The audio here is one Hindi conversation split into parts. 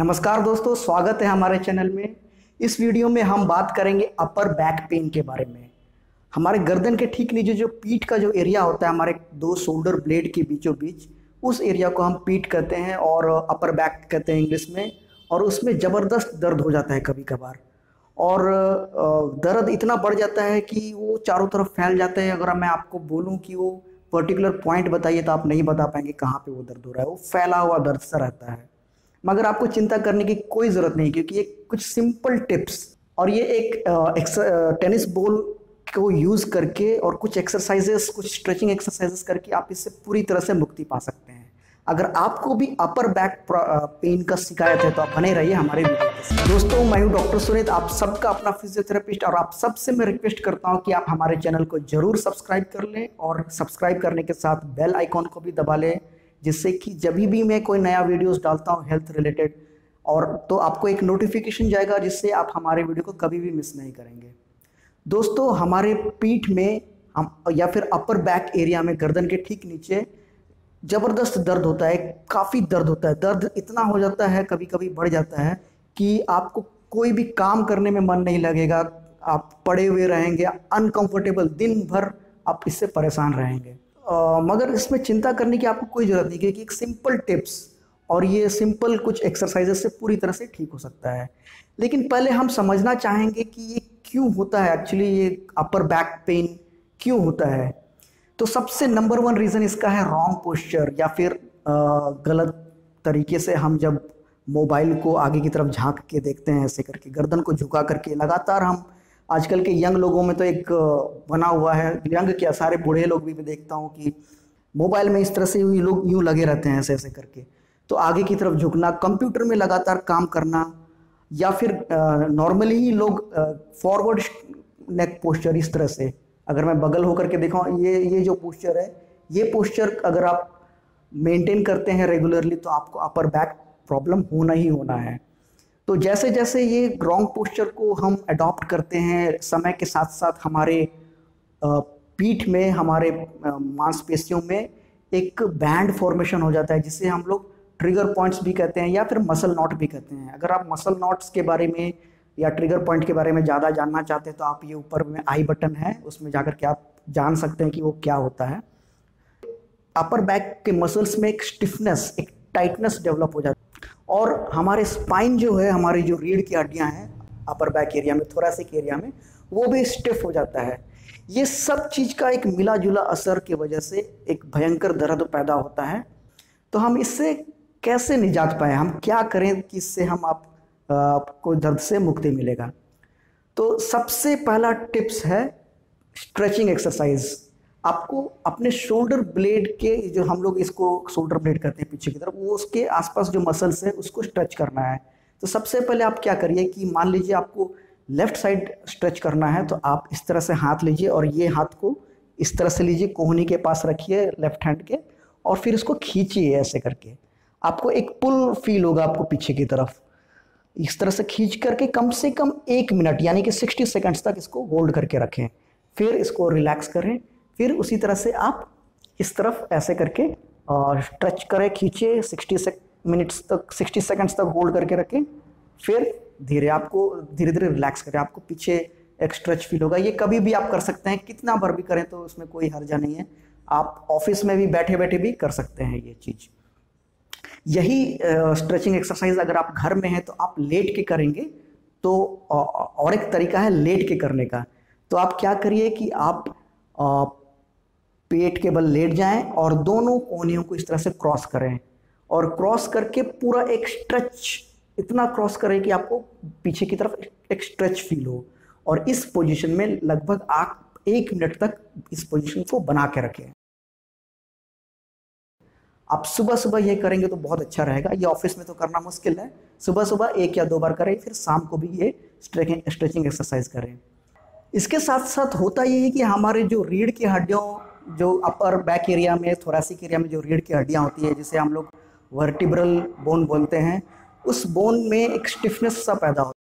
नमस्कार दोस्तों, स्वागत है हमारे चैनल में। इस वीडियो में हम बात करेंगे अपर बैक पेन के बारे में। हमारे गर्दन के ठीक नीचे जो पीठ का जो एरिया होता है, हमारे दो शोल्डर ब्लेड के बीचों बीच उस एरिया को हम पीठ कहते हैं और अपर बैक कहते हैं इंग्लिश में, और उसमें ज़बरदस्त दर्द हो जाता है कभी कभार और दर्द इतना बढ़ जाता है कि वो चारों तरफ़ फैल जाता है। अगर मैं आपको बोलूँ कि वो पर्टिकुलर पॉइंट बताइए तो आप नहीं बता पाएँगे कहाँ पे वो दर्द हो रहा है। वो फैला हुआ दर्द सा रहता है। मगर आपको चिंता करने की कोई ज़रूरत नहीं, क्योंकि ये कुछ सिंपल टिप्स और ये एक टेनिस बॉल को यूज़ करके और कुछ एक्सरसाइजेस कुछ स्ट्रेचिंग एक्सरसाइजेस करके आप इससे पूरी तरह से मुक्ति पा सकते हैं। अगर आपको भी अपर बैक पेन का शिकायत है तो आप बने रहिए हमारे वीडियो दोस्तों, मैं हूँ डॉक्टर सुनीत, आप सबका अपना फिजियोथेरेपिस्ट और आप सबसे मैं रिक्वेस्ट करता हूँ कि आप हमारे चैनल को ज़रूर सब्सक्राइब कर लें और सब्सक्राइब करने के साथ बेल आइकॉन को भी दबा लें। जिससे कि जब भी मैं कोई नया वीडियोस डालता हूँ हेल्थ रिलेटेड और तो आपको एक नोटिफिकेशन जाएगा जिससे आप हमारे वीडियो को कभी भी मिस नहीं करेंगे। दोस्तों, हमारे पीठ में हम, या फिर अपर बैक एरिया में गर्दन के ठीक नीचे ज़बरदस्त दर्द होता है, काफ़ी दर्द होता है। दर्द इतना हो जाता है कभी कभी बढ़ जाता है कि आपको कोई भी काम करने में मन नहीं लगेगा। आप पड़े हुए रहेंगे अनकंफर्टेबल दिन भर आप इससे परेशान रहेंगे। आ, मगर इसमें चिंता करने की आपको कोई ज़रूरत नहीं क्योंकि एक सिंपल टिप्स और ये सिंपल कुछ एक्सरसाइजेस से पूरी तरह से ठीक हो सकता है। लेकिन पहले हम समझना चाहेंगे कि ये क्यों होता है एक्चुअली ये अपर बैक पेन क्यों होता है? तो सबसे नंबर वन रीज़न इसका है रॉन्ग पोस्चर या फिर गलत तरीके से हम जब मोबाइल को आगे की तरफ़ झाँक के देखते हैं ऐसे करके गर्दन को झुका करके लगातार हम आजकल के यंग लोगों में तो एक बना हुआ है। यंग क्या, सारे बूढ़े लोग भी मैं देखता हूँ कि मोबाइल में इस तरह से ये, लोग यूँ लगे रहते हैं ऐसे ऐसे करके। तो आगे की तरफ़ झुकना, कंप्यूटर में लगातार काम करना, या फिर नॉर्मली ही लोग फॉरवर्ड नेक पोस्चर इस तरह से। अगर मैं बगल होकर के देखा, ये ये जो पोस्चर है, ये पोस्चर अगर आप मेंटेन करते हैं रेगुलरली तो आपको अपर बैक प्रॉब्लम होना ही होना है। तो जैसे जैसे ये रॉन्ग पोस्चर को हम अडॉप्ट करते हैं, समय के साथ साथ हमारे पीठ में, हमारे मांसपेशियों में एक बैंड फॉर्मेशन हो जाता है, जिसे हम लोग ट्रिगर पॉइंट्स भी कहते हैं या फिर मसल नॉट भी कहते हैं। अगर आप मसल नॉट्स के बारे में या ट्रिगर पॉइंट के बारे में ज़्यादा जानना चाहते हैं तो आप ये ऊपर में आई बटन है, उसमें जाकर के आप जान सकते हैं कि वो क्या होता है। अपर बैक के मसल्स में एक स्टिफनेस एक टाइटनेस डेवलप हो जाती है। और हमारे स्पाइन जो है, हमारी जो रीढ़ की हड्डियाँ हैं अपर बैक एरिया में थोड़ा थोरासिक एरिया में, वो भी स्टिफ हो जाता है। ये सब चीज़ का एक मिला जुला असर की वजह से एक भयंकर दर्द पैदा होता है। तो हम इससे कैसे निजात पाए? हम क्या करें कि इससे हम आप, आपको दर्द से मुक्ति मिलेगा? तो सबसे पहला टिप्स है स्ट्रेचिंग एक्सरसाइज आपको अपने शोल्डर ब्लेड के जो हम लोग इसको शोल्डर ब्लेड करते हैं पीछे की तरफ़, वो उसके आसपास जो मसल्स है, उसको स्ट्रेच करना है। तो सबसे पहले आप क्या करिए कि मान लीजिए आपको लेफ़्ट साइड स्ट्रेच करना है तो आप इस तरह से हाथ लीजिए और ये हाथ को इस तरह से लीजिए, कोहनी के पास रखिए लेफ़्ट हैंड के और फिर इसको खींचिए ऐसे करके। आपको एक पुल फील होगा आपको पीछे की तरफ़। इस तरह से खींच करके कम से कम एक मिनट, यानी कि 60 सेकंड्स तक इसको होल्ड करके रखें। फिर इसको रिलैक्स करें फिर उसी तरह से आप इस तरफ़ ऐसे करके और स्ट्रेच करें खींचे 60 मिनट्स तक 60 सेकंड्स तक होल्ड करके रखें। फिर धीरे आपको, धीरे धीरे रिलैक्स करें। आपको पीछे एक स्ट्रेच फील होगा। ये कभी भी आप कर सकते हैं। कितना बार भी करें तो उसमें कोई हर्जा नहीं है। आप ऑफ़िस में भी बैठे बैठे भी कर सकते हैं ये चीज़। यही स्ट्रेचिंग एक्सरसाइज अगर आप घर में हैं तो आप लेट के करेंगे। तो और एक तरीका है लेट के करने का। तो आप क्या करिए कि आप पेट के बल लेट जाएँ और दोनों कोनियों को इस तरह से क्रॉस करें। और क्रॉस करके पूरा एक स्ट्रेच इतना क्रॉस करें कि आपको पीछे की तरफ़ एक स्ट्रेच फील हो। और इस पोजीशन में लगभग आप एक मिनट तक इस पोजीशन को बना के रखें। आप सुबह सुबह ये करेंगे तो बहुत अच्छा रहेगा। ये ऑफ़िस में तो करना मुश्किल है। सुबह सुबह एक या दो बार करें, फिर शाम को भी ये स्ट्रेचिंग एक्सरसाइज करें। इसके साथ साथ होता ये है कि हमारे जो रीढ़ की हड्डियों जो अपर बैक एरिया में थोरासिक एरिया में जो रीढ़ की हड्डियाँ होती है जिसे हम लोग वर्टिब्रल बोन बोलते हैं उस बोन में एक स्टिफनेस सा पैदा होता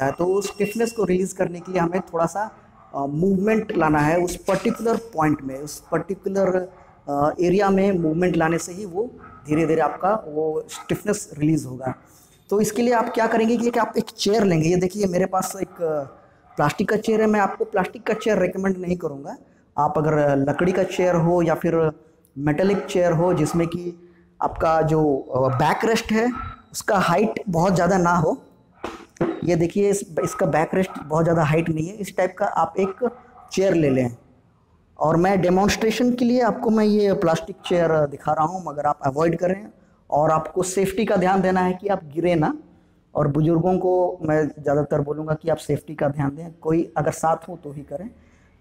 है। तो उस स्टिफनेस को रिलीज़ करने के लिए हमें थोड़ा सा मूवमेंट uh, लाना है उस पर्टिकुलर पॉइंट में उस पर्टिकुलर एरिया uh, में मूवमेंट लाने से ही वो धीरे धीरे आपका वो स्टिफनेस रिलीज़ होगा। तो इसके लिए आप क्या करेंगे कि आप एक चेयर लेंगे। ये देखिए मेरे पास एक प्लास्टिक का चेयर है मैं आपको प्लास्टिक का चेयर रिकमेंड नहीं करूँगा। आप अगर लकड़ी का चेयर हो या फिर मेटेलिक चेयर हो जिसमें कि आपका जो बैक रेस्ट है उसका हाइट बहुत ज़्यादा ना हो। ये देखिए इस, इसका बैक रेस्ट बहुत ज़्यादा हाइट नहीं है। इस टाइप का आप एक चेयर ले लें। और मैं डेमोन्स्ट्रेशन के लिए आपको मैं ये प्लास्टिक चेयर दिखा रहा हूँ मगर आप अवॉइड करें। और आपको सेफ्टी का ध्यान देना है कि आप गिरे ना। और बुज़ुर्गों को मैं ज़्यादातर बोलूँगा कि आप सेफ्टी का ध्यान दें। कोई अगर साथ हो तो ही करें।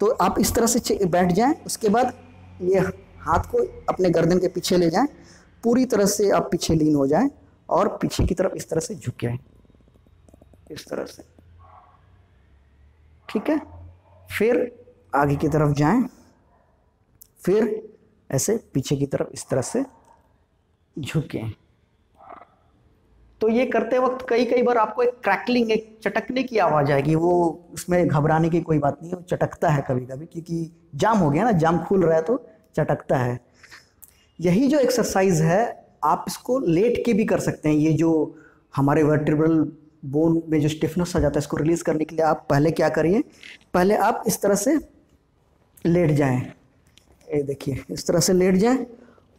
तो आप इस तरह से बैठ जाएँ। उसके बाद ये हाथ को अपने गर्दन के पीछे ले जाएँ। पूरी तरह से आप पीछे लीन हो जाएँ और पीछे की तरफ़ इस तरह से झुक जाएँ। इस तरह से। ठीक है? फिर आगे की तरफ़ जाएँ। फिर ऐसे पीछे की तरफ़ इस तरह से झुकें तो ये करते वक्त कई कई बार आपको एक क्रैकलिंग एक चटकने की आवाज़ आएगी, वो उसमें घबराने की कोई बात नहीं है, वो चटकता है कभी कभी क्योंकि जाम हो गया ना, जाम खुल रहा है तो चटकता है। यही जो एक्सरसाइज है, आप इसको लेट के भी कर सकते हैं, ये जो हमारे वर्टिब्रल बोन में जो स्टिफनेस आ जाता है, इसको रिलीज़ करने के लिए आप पहले क्या करिए, पहले आप इस तरह से लेट जाएँ। ये देखिए, इस तरह से लेट जाएँ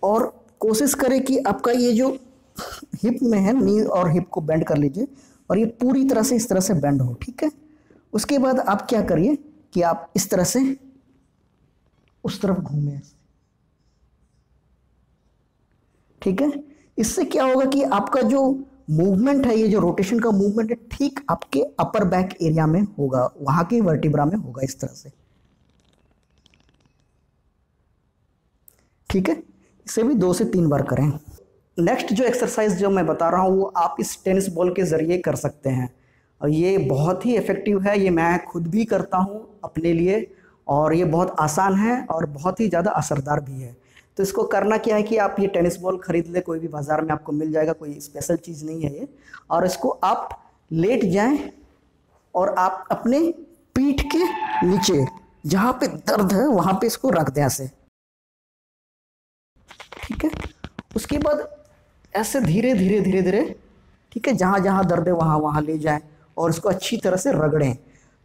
और कोशिश करें कि आपका ये जो हिप में है, नी और हिप को बेंड कर लीजिए और ये पूरी तरह से इस तरह से बेंड हो, ठीक है? उसके बाद आप क्या करिए कि आप इस तरह से उस तरफ़ घूमें। ठीक है? इससे क्या होगा कि आपका जो मूवमेंट है, ये जो रोटेशन का मूवमेंट है, ठीक आपके अपर बैक एरिया में होगा, वहाँ के वर्टिब्रा में होगा इस तरह से। ठीक है? इसे भी दो से तीन बार करें। नेक्स्ट जो एक्सरसाइज जो मैं बता रहा हूँ, वो आप इस टेनिस बॉल के ज़रिए कर सकते हैं। ये बहुत ही इफ़ेक्टिव है, ये मैं खुद भी करता हूँ अपने लिए और ये बहुत आसान है और बहुत ही ज़्यादा असरदार भी है। तो इसको करना क्या है कि आप ये टेनिस बॉल ख़रीद ले, कोई भी बाज़ार में आपको मिल जाएगा, कोई स्पेशल चीज़ नहीं है ये। और इसको आप लेट जाएँ और आप अपने पीठ के नीचे, जहाँ पे दर्द है, वहाँ पे इसको रख दें ऐसे। ठीक है? उसके बाद ऐसे धीरे धीरे धीरे धीरे, ठीक है, जहाँ जहाँ दर्द है, वहाँ वहाँ ले जाएँ और इसको अच्छी तरह से रगड़ें।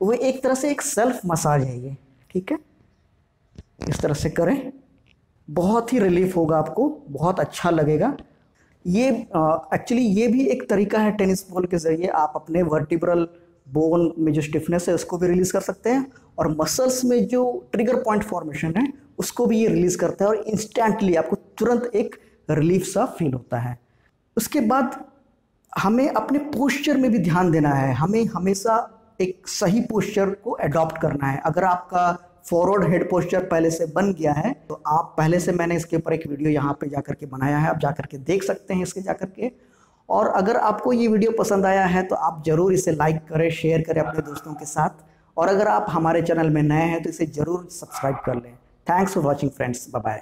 वो एक तरह से एक सेल्फ मसाज है ये, ठीक है? इस तरह से करें। बहुत ही रिलीफ होगा आपको, बहुत अच्छा लगेगा। ये एक्चुअली ये भी एक तरीका है टेनिस बॉल के ज़रिए। आप अपने वर्टिब्रल बोन में जो स्टिफनेस है, उसको भी रिलीज़ कर सकते हैं और मसल्स में जो ट्रिगर पॉइंट फॉर्मेशन है, उसको भी ये रिलीज़ करता है और इंस्टेंटली आपको तुरंत एक रिलीफ सा फील होता है। उसके बाद हमें अपने पोस्चर में भी ध्यान देना है। हमें हमेशा एक सही पोस्चर को अडॉप्ट करना है। अगर आपका फॉरवर्ड हेड पोस्चर पहले से बन गया है तो आप पहले से मैंने इसके ऊपर एक वीडियो यहाँ पे जाकर के बनाया है। आप जाकर के देख सकते हैं इसके जाकर के। और अगर आपको ये वीडियो पसंद आया है तो आप ज़रूर इसे लाइक करें शेयर करें अपने दोस्तों के साथ। और अगर आप हमारे चैनल में नए हैं तो इसे ज़रूर सब्सक्राइब कर लें। Thanks for watching friends bye